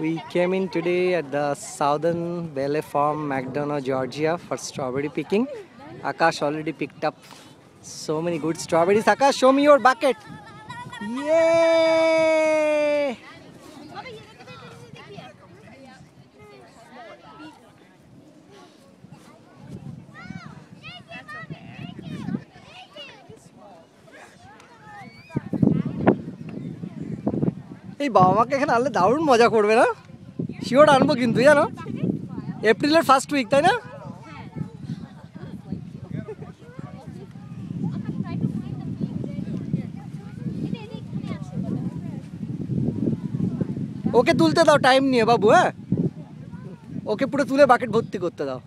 We came in today at the Southern Ballet Farm, McDonough, Georgia for strawberry picking. Akash already picked up so many good strawberries. Akash, show me your bucket. Yay! এই বাবা মাকে এখানে আনলে দারুণ মজা করবে না? Sure আনব কিন্তু, জানো? এপ্রিলের ফার্স্ট উইক তাই না? ওকে তুলতে দাও টাইম নিয়ে বাবু হ্যাঁ? ওকে পুরো তুলে বাকেট ভর্তি করতে দাও।